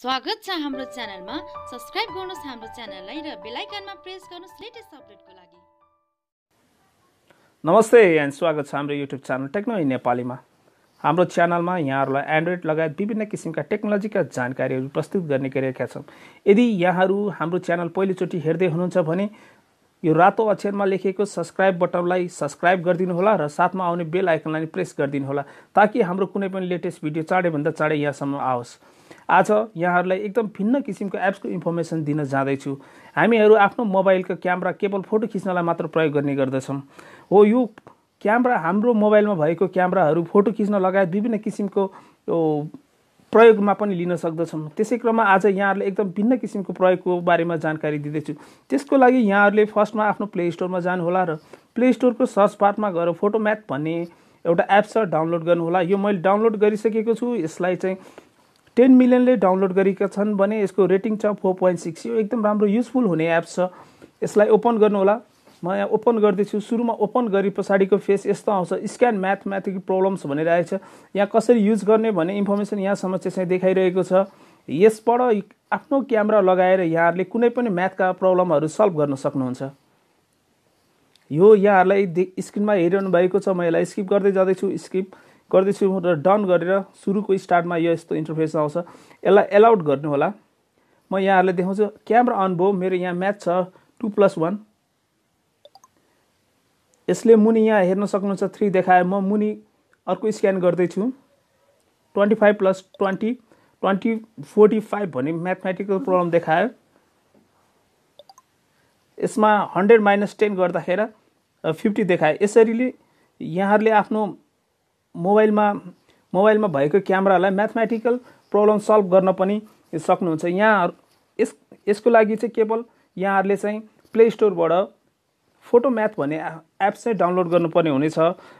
स्वागत छ हाम्रो च्यानलमा। सब्सक्राइब गर्नुहोस् हाम्रो च्यानललाई र बेलायकनमा प्रेस गर्नुहोस् लेटेस्ट अपडेटको लागि। नमस्ते एन्ड स्वागत छ हाम्रो युट्युब च्यानल टेक्नो इन नेपालीमा। हाम्रो च्यानलमा यहाँहरूलाई एन्ड्रोइड लगायत विभिन्न किसिमका टेक्नोलोजीका जानकारीहरू प्रस्तुत गर्ने गरिरहेका छौँ। यदि यहाँहरू हाम्रो च्यानल पहिलोचोटि हेर्दै हुनुहुन्छ भने यो रातो अक्षरमा लेखिएको सब्सक्राइब बटनलाई सब्सक्राइब गरिदिनुहोला र साथमा आउने बेल आइकनलाई प्रेस गरिदिनुहोला ताकि हाम्रो कुनै पनि लेटेस्ट भिडियो चाँडैभन्दा चाँडै यहाँसम्म आओस्। आज यहाँहरूलाई एकदम भिन्न किसिमको एप्सको इन्फर्मेसन दिन जाँदैछु। हामीहरू आफ्नो मोबाइलको क्यामेरा केवल फोटो खिच्नलाई मात्र प्रयोग गर्ने गर्दछौँ। हो यो क्यामेरा हाम्रो मोबाइलमा भएको क्यामेराहरू फोटो खिच्न लगायत विभिन्न किसिमको प्रयोगमा पनि लिन सक्दछौँ त्यसै क्रममा आज यहाँहरूले एकदम भिन्न किसिमको प्रयोगको बारेमा जानकारी दिँदैछु। त्यसको लागि यहाँहरूले फर्स्टमा आफ्नो प्ले स्टोरमा जानुहोला र प्ले स्टोरको सर्च पार्टमा गएर फोटो म्याथ भन्ने एउटा एप छ डाउनलोड गर्नुहोला। यो मैले डाउनलोड गरिसकेको छु। यसलाई चाहिँ टेन मिलियनले डाउनलोड गरेका छन् भने यसको रेटिङ छ फोर पोइन्ट सिक्स। यो एकदम राम्रो युजफुल हुने एप छ। यसलाई ओपन गर्नुहोला। म यहाँ ओपन गर्दैछु। सुरुमा ओपन गरे पछाडिको फेस यस्तो आउँछ। स्क्यान म्याथमेटिकल प्रब्लम्स भनिरहेको छ। यहाँ कसरी युज गर्ने भन्ने इन्फर्मेसन यहाँसम्म चाहिँ देखाइरहेको छ। यसबाट आफ्नो क्यामेरा लगाएर यहाँहरूले कुनै पनि म्याथका प्रब्लमहरू सल्भ गर्न सक्नुहुन्छ। यो यहाँहरूलाई स्क्रिनमा हेरिरहनु भएको छ। म यसलाई स्किप गर्दै जाँदैछु। स्किप गर्दैछु र डन गरेर सुरुको स्टार्टमा यो यस्तो इन्टरफेस आउँछ। यसलाई गर्नु होला म यहाँहरूलाई देखाउँछु। क्यामेरा अन भयो। मेरो यहाँ म्याथ छ। टु प्लस वान यसले मुनि यहाँ हेर्न सक्नुहुन्छ थ्री देखायो म मुनि अर्को स्क्यान गर्दैछु। Twenty five plus twenty twenty forty five भन्ने म्याथमेटिकल प्रब्लम देखायो। यसमा हन्ड्रेड माइनस टेन गर्दाखेरि फिफ्टी देखायो। यसरीले यहाँहरूले आफ्नो मोबाइलमा मोबाइलमा भएको क्यामेरालाई म्याथमेटिकल प्रब्लम सल्भ गर्न पनि सक्नुहुन्छ। यहाँ यस यसको लागि चाहिँ केवल यहाँहरूले चाहिँ प्ले स्टोरबाट फोटो म्याथ भन्ने एप्स चाहिँ डाउनलोड गर्नुपर्ने हुनेछ।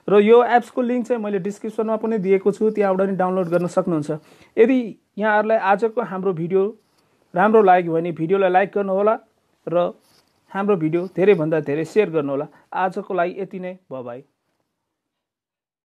र यो एप्सको लिङ्क चाहिँ मैले डिस्क्रिप्सनमा पनि दिएको छु त्यहाँबाट पनि डाउनलोड गर्न सक्नुहुन्छ। यदि यहाँहरूलाई आजको हाम्रो भिडियो राम्रो लाग्यो भने भिडियोलाई लाइक गर्नुहोला र हाम्रो भिडियो धेरैभन्दा धेरै सेयर गर्नुहोला। आजको लागि यति नै बाई